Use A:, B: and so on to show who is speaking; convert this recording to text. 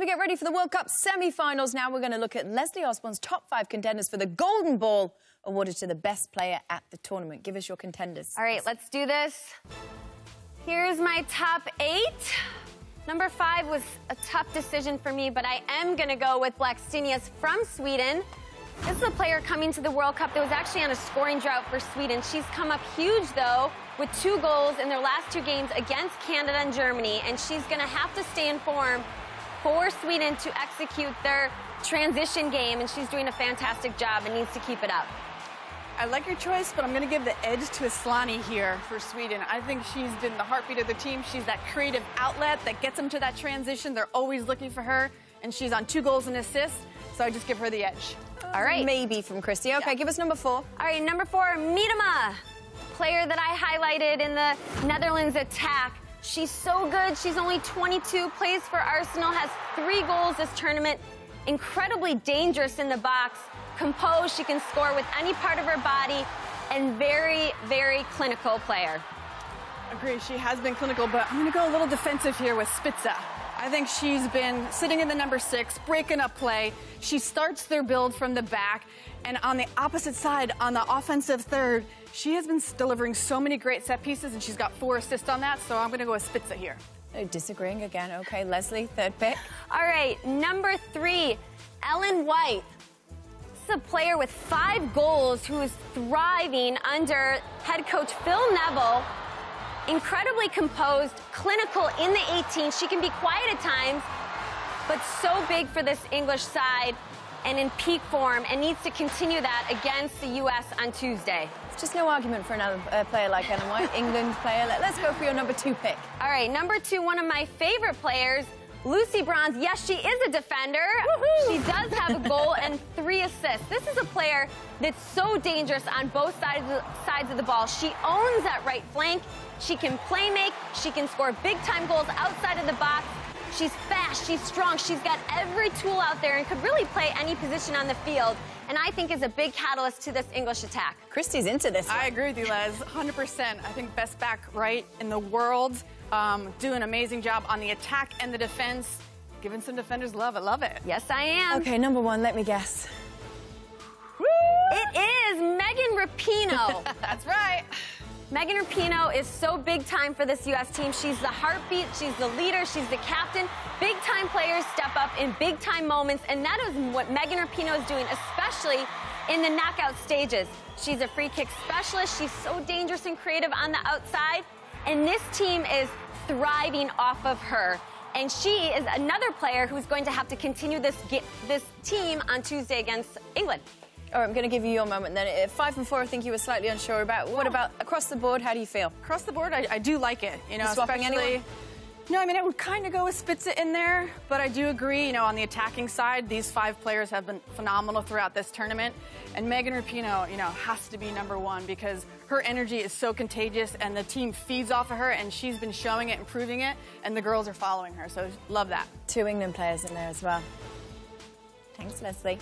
A: we get ready for the World Cup semi-finals now, we're going to look at Leslie Osborne's top five contenders for the Golden Ball awarded to the best player at the tournament. Give us your contenders.
B: All right, let's do this. Here's my top eight. Number five was a tough decision for me, but I am going to go with Blackstenius from Sweden. This is a player coming to the World Cup that was actually on a scoring drought for Sweden. She's come up huge, though, with two goals in their last two games against Canada and Germany, and she's going to have to stay in form for Sweden to execute their transition game, and she's doing a fantastic job and needs to keep it up.
C: I like your choice, but I'm going to give the edge to Asllani here for Sweden. I think she's been the heartbeat of the team. She's that creative outlet that gets them to that transition. They're always looking for her, and she's on two goals and assists, so I just give her the edge.
B: All right.
A: Maybe from Christy. Okay, yeah. give us number four.
B: All right, number four, Miedema, player that I highlighted in the Netherlands attack. She's so good. She's only 22, plays for Arsenal, has three goals this tournament. Incredibly dangerous in the box, composed. She can score with any part of her body, and very, very clinical player.
C: Agree. She has been clinical, but I'm going to go a little defensive here with Spitse. I think she's been sitting in the number six, breaking up play. She starts their build from the back. And on the opposite side, on the offensive third, she has been delivering so many great set pieces, and she's got four assists on that. So I'm going to go with Spitse here.
A: Disagreeing again. Okay, Leslie, third pick.
B: All right, number three, Ellen White. This is a player with five goals who is thriving under head coach Phil Neville incredibly composed, clinical in the 18. She can be quiet at times, but so big for this English side and in peak form and needs to continue that against the U.S. on Tuesday.
A: It's just no argument for another uh, player like Ellen White, England player. Let's go for your number two pick.
B: All right, number two, one of my favorite players, Lucy Bronze. Yes, she is a defender. She does have a goal and three assists. This is a player that's so dangerous on both sides of the, sides of the ball. She owns that right flank. She can play make. She can score big time goals outside of the box. She's fast. She's strong. She's got every tool out there and could really play any position on the field. And I think is a big catalyst to this English attack.
A: Christy's into this.
C: One. I agree with you, Les. 100%. I think best back right in the world. Um, do an amazing job on the attack and the defense. Giving some defenders love. I love it.
B: Yes, I am.
A: Okay, number one, let me guess.
B: It is Megan Rapinoe.
C: That's right.
B: Megan Rapinoe is so big time for this U.S. team. She's the heartbeat, she's the leader, she's the captain. Big time players step up in big time moments, and that is what Megan Rapinoe is doing, especially in the knockout stages. She's a free kick specialist. She's so dangerous and creative on the outside, and this team is thriving off of her. And she is another player who's going to have to continue this this team on Tuesday against England.
A: All right, I'm going to give you your moment then. Five and four, I think you were slightly unsure about. What about across the board? How do you feel?
C: Across the board, I, I do like it. You know,
A: you swapping
C: especially.
A: Anyone?
C: No, I mean, I would kind of go with Spitse in there, but I do agree, you know, on the attacking side, these five players have been phenomenal throughout this tournament. And Megan Rapinoe, you know, has to be number one because her energy is so contagious and the team feeds off of her and she's been showing it and proving it, and the girls are following her. So love that.
A: Two England players in there as well. Thanks, Leslie.